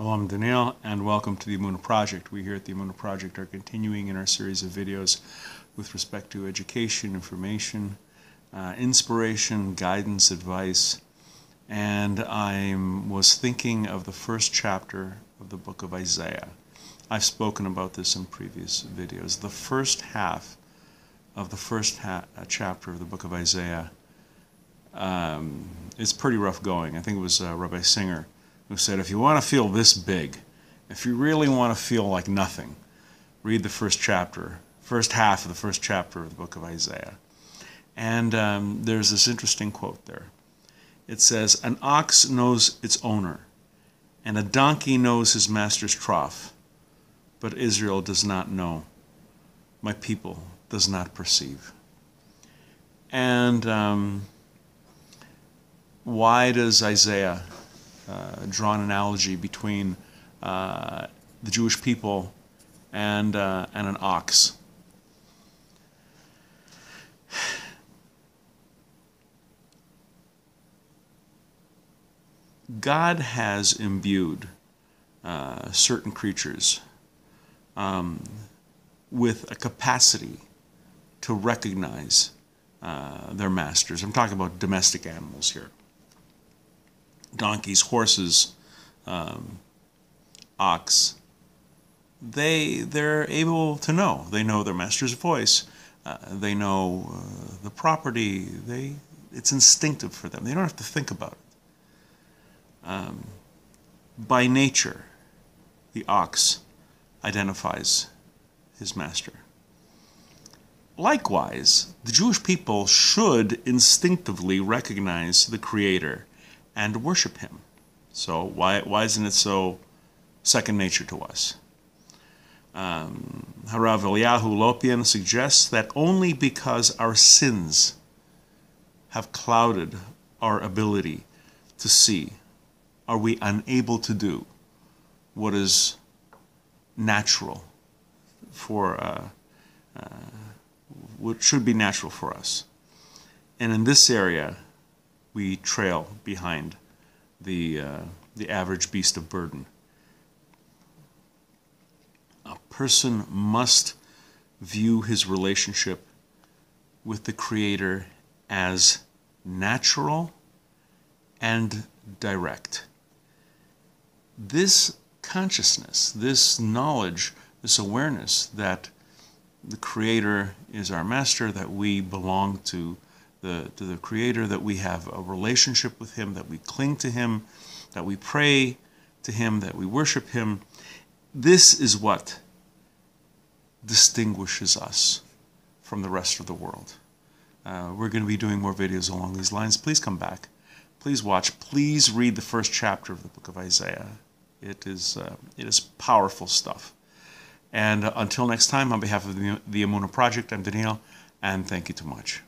Hello, I'm Daniel, and welcome to the Emunah Project. We here at the Emunah Project are continuing in our series of videos with respect to education, information, uh, inspiration, guidance, advice. And I was thinking of the first chapter of the book of Isaiah. I've spoken about this in previous videos. The first half of the first ha- uh, chapter of the book of Isaiah um, is pretty rough going. I think it was uh, Rabbi Singer who said, if you want to feel this big, if you really want to feel like nothing, read the first chapter, first half of the first chapter of the book of Isaiah. And um, there's this interesting quote there. It says, An ox knows its owner, and a donkey knows his master's trough, but Israel does not know. My people does not perceive. And um, why does Isaiah uh, draw an analogy between uh, the Jewish people and, uh, and an ox. God has imbued uh, certain creatures um, with a capacity to recognize uh, their masters. I'm talking about domestic animals here donkeys, horses, um, ox, they they're able to know. They know their master's voice. Uh, they know uh, the property. They it's instinctive for them. They don't have to think about it. Um, by nature, the ox identifies his master. Likewise, the Jewish people should instinctively recognize the Creator and worship Him. So why, why isn't it so second nature to us? Um, Harav Eliyahu Lopian suggests that only because our sins have clouded our ability to see are we unable to do what is natural for uh, uh, what should be natural for us. And in this area, we trail behind the, uh, the average beast of burden. A person must view his relationship with the Creator as natural and direct. This consciousness, this knowledge, this awareness that the Creator is our master, that we belong to the, to the Creator, that we have a relationship with Him, that we cling to Him, that we pray to Him, that we worship Him. This is what distinguishes us from the rest of the world. Uh, we're going to be doing more videos along these lines. Please come back. Please watch. Please read the first chapter of the book of Isaiah. It is, uh, it is powerful stuff. And until next time, on behalf of the, the Emunah Project, I'm Daniel, and thank you too much.